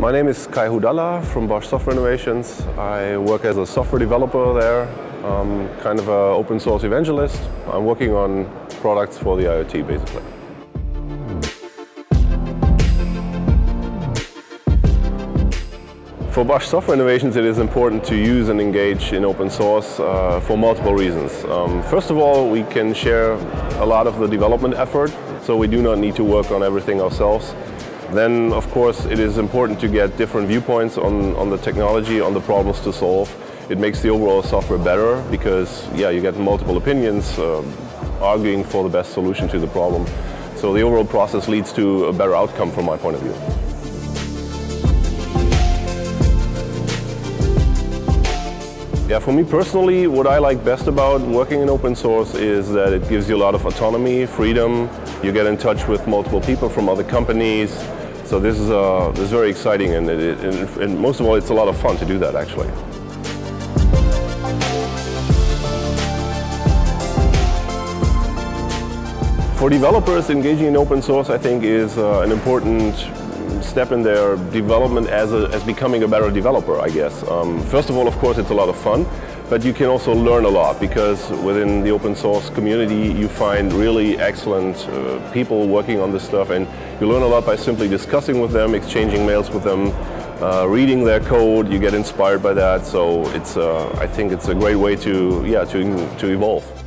My name is Kai Hudalla from Bosch Software Innovations. I work as a software developer there, I'm kind of an open source evangelist. I'm working on products for the IoT basically. For Bosch Software Innovations it is important to use and engage in open source uh, for multiple reasons. Um, first of all, we can share a lot of the development effort, so we do not need to work on everything ourselves. Then, of course, it is important to get different viewpoints on, on the technology, on the problems to solve. It makes the overall software better because, yeah, you get multiple opinions uh, arguing for the best solution to the problem. So the overall process leads to a better outcome from my point of view. Yeah, for me personally, what I like best about working in open source is that it gives you a lot of autonomy, freedom. You get in touch with multiple people from other companies. So this is, uh, this is very exciting and, it, and, and most of all it's a lot of fun to do that actually. For developers, engaging in open source I think is uh, an important step in their development as, a, as becoming a better developer, I guess. Um, first of all, of course, it's a lot of fun, but you can also learn a lot because within the open source community you find really excellent uh, people working on this stuff. And you learn a lot by simply discussing with them, exchanging mails with them, uh, reading their code, you get inspired by that, so it's, uh, I think it's a great way to, yeah, to, to evolve.